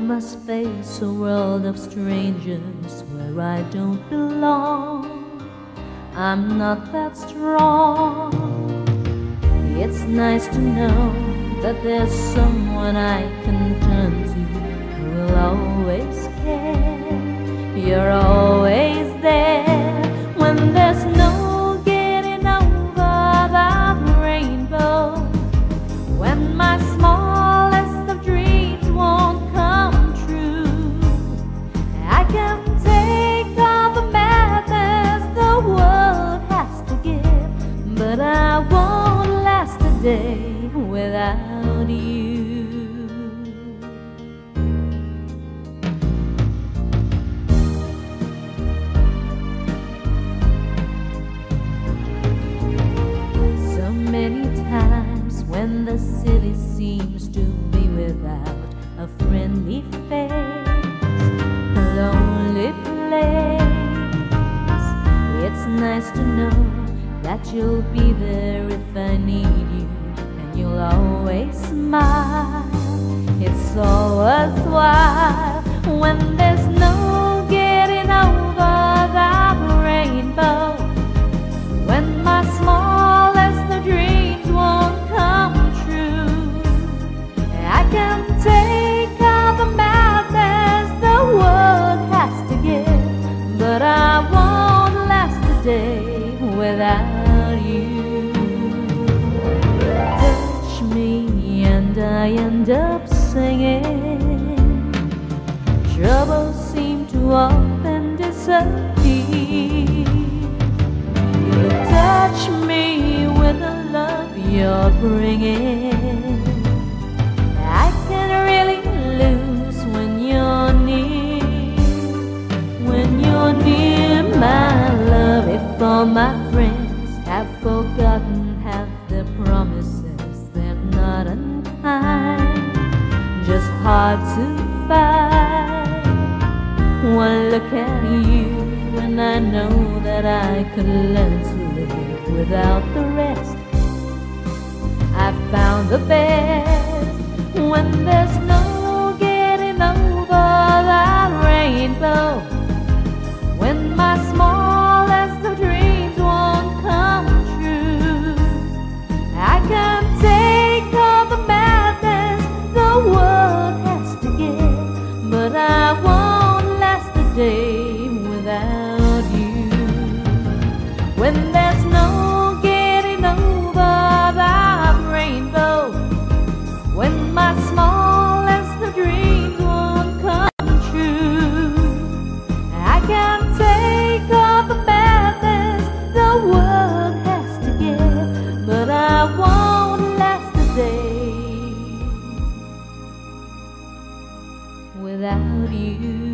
must face a world of strangers where I don't belong. I'm not that strong. It's nice to know that there's someone I can turn to who will always care. You're always but I won't last a day without you. So many times when the city seems to be without a friendly face, a lonely place. It's nice to know that you'll be there if I need you, and you'll always smile. It's all worthwhile when there's no end up singing. Troubles seem to often disappear. You touch me with the love you're bringing. I can really lose when you're near. When you're near, my love, if all my One look at you, and I know that I could learn to live without the rest. I found the best when there's without you.